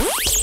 Bye.